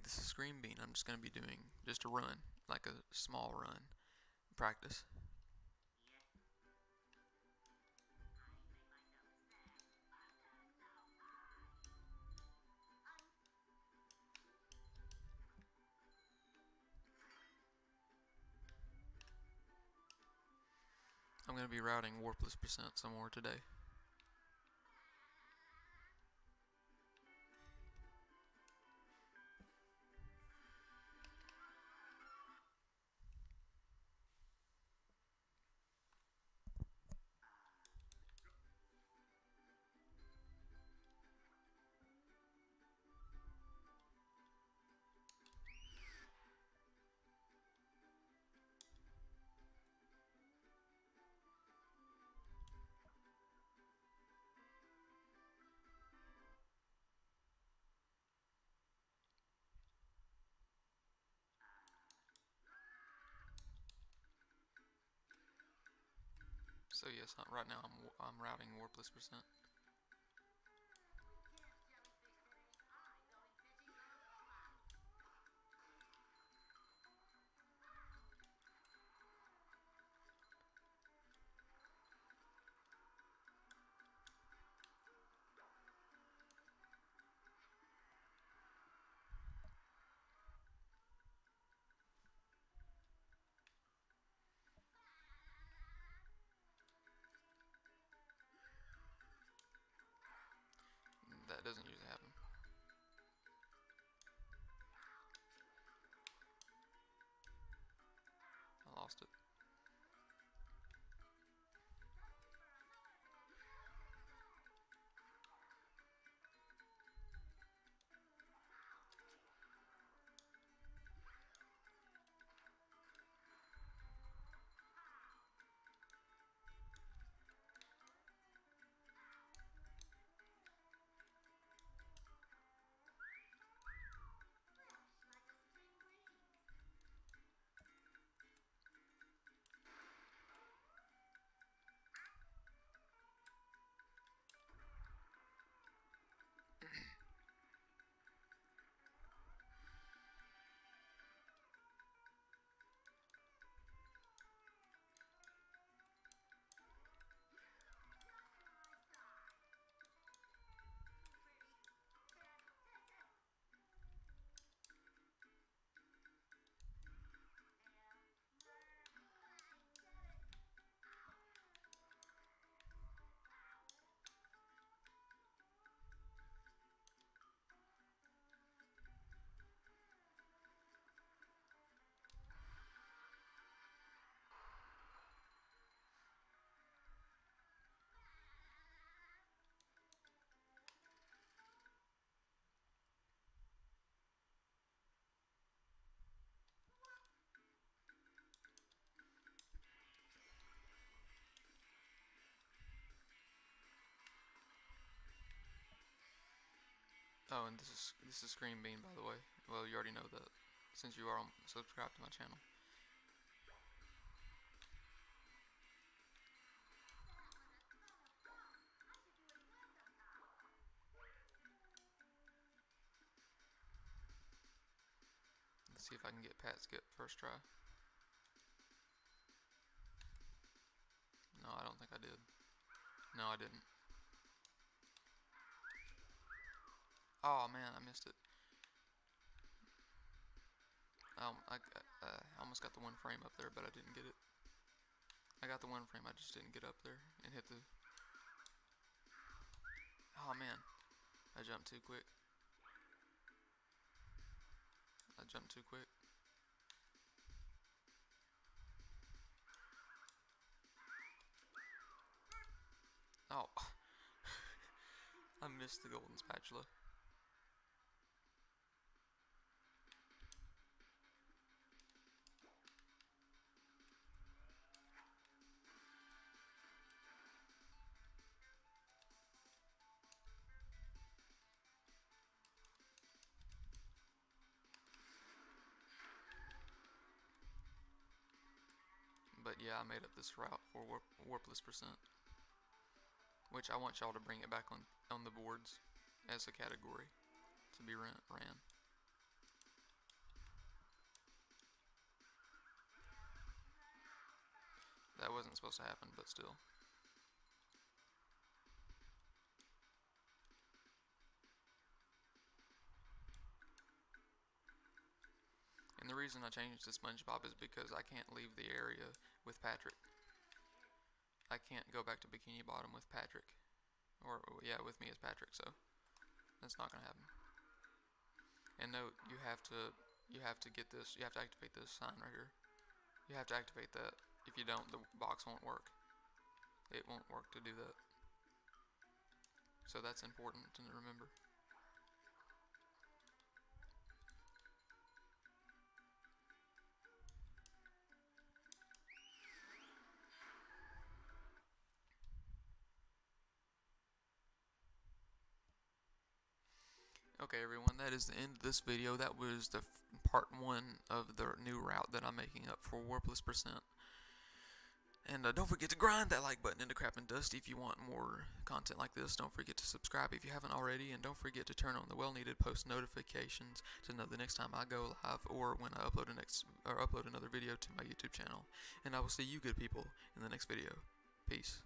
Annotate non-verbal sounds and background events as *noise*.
like this is ScreamBean. I'm just gonna be doing just a run, like a small run, practice. I'm gonna be routing warpless percent somewhere today. So yes, right now I'm I'm routing warpless percent. Oh, and this is this is ScreamBean, by the way. Well, you already know that since you are subscribed to my channel. Let's see if I can get Pat skip first try. No, I don't think I did. No, I didn't. Oh man, I missed it. Um, I, uh, I almost got the one frame up there, but I didn't get it. I got the one frame, I just didn't get up there and hit the... Oh man, I jumped too quick. I jumped too quick. Oh. *laughs* I missed the golden spatula. yeah, I made up this route for warp, warpless percent. Which I want y'all to bring it back on, on the boards as a category to be ran. ran. That wasn't supposed to happen, but still. And the reason I changed to SpongeBob is because I can't leave the area with Patrick. I can't go back to Bikini Bottom with Patrick. Or, yeah, with me as Patrick, so that's not gonna happen. And note, you have to, you have to get this, you have to activate this sign right here. You have to activate that. If you don't, the box won't work. It won't work to do that. So that's important to remember. Okay everyone, that is the end of this video. That was the part one of the new route that I'm making up for Warpless Percent. And uh, don't forget to grind that like button into Crap and Dusty if you want more content like this. Don't forget to subscribe if you haven't already, and don't forget to turn on the well-needed post notifications to know the next time I go live or when I upload a next or upload another video to my YouTube channel. And I will see you good people in the next video. Peace.